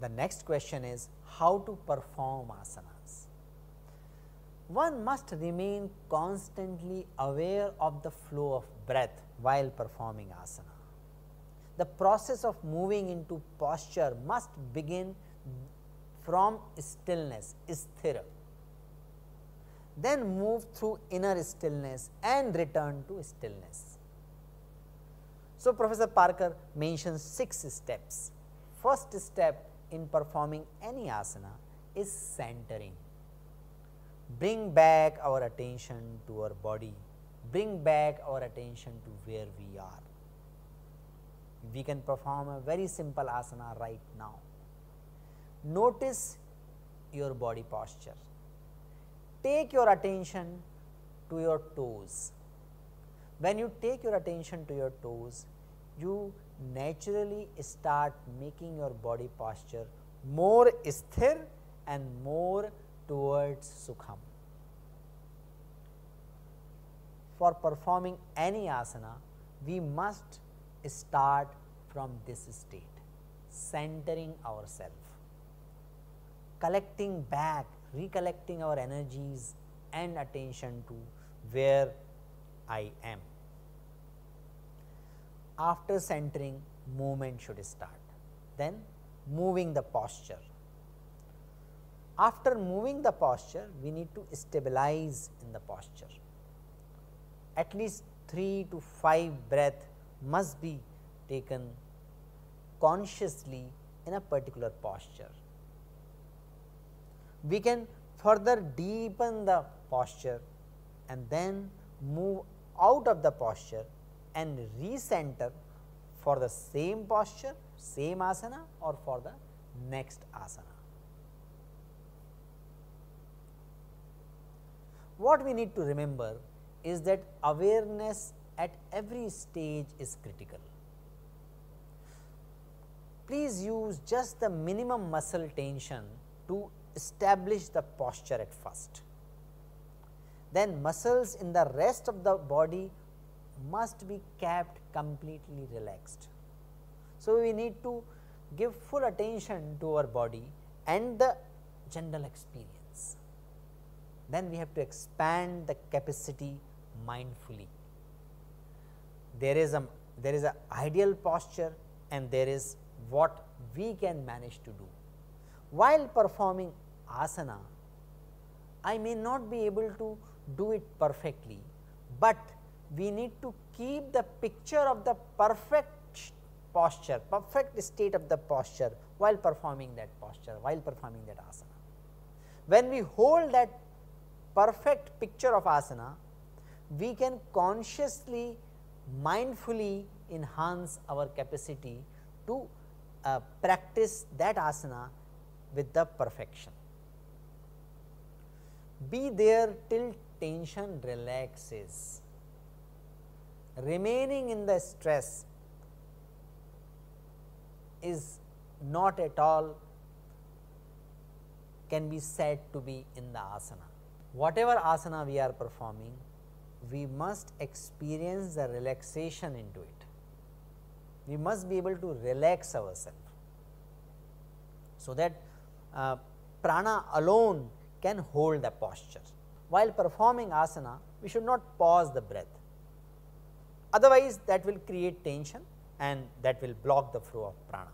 The next question is how to perform asanas. One must remain constantly aware of the flow of breath while performing asana. The process of moving into posture must begin from stillness, sthira. Then move through inner stillness and return to stillness. So, Professor Parker mentions six steps. First step in performing any asana is centering. Bring back our attention to our body, bring back our attention to where we are. We can perform a very simple asana right now. Notice your body posture. Take your attention to your toes. When you take your attention to your toes, you naturally start making your body posture more sthir and more towards Sukham. For performing any asana, we must start from this state, centering ourselves, collecting back, recollecting our energies and attention to where I am. After centering, movement should start. Then moving the posture. After moving the posture, we need to stabilize in the posture. At least 3 to 5 breath must be taken consciously in a particular posture. We can further deepen the posture and then move out of the posture and recenter for the same posture, same asana or for the next asana. What we need to remember is that awareness at every stage is critical. Please use just the minimum muscle tension to establish the posture at first. Then muscles in the rest of the body must be kept completely relaxed. So, we need to give full attention to our body and the general experience. Then we have to expand the capacity mindfully. There is a there is a ideal posture and there is what we can manage to do. While performing asana, I may not be able to do it perfectly, but we need to keep the picture of the perfect posture, perfect state of the posture while performing that posture, while performing that asana. When we hold that perfect picture of asana, we can consciously, mindfully enhance our capacity to uh, practice that asana with the perfection. Be there till tension relaxes remaining in the stress is not at all can be said to be in the asana. Whatever asana we are performing, we must experience the relaxation into it. We must be able to relax ourselves. So, that uh, prana alone can hold the posture. While performing asana, we should not pause the breath otherwise that will create tension and that will block the flow of prana.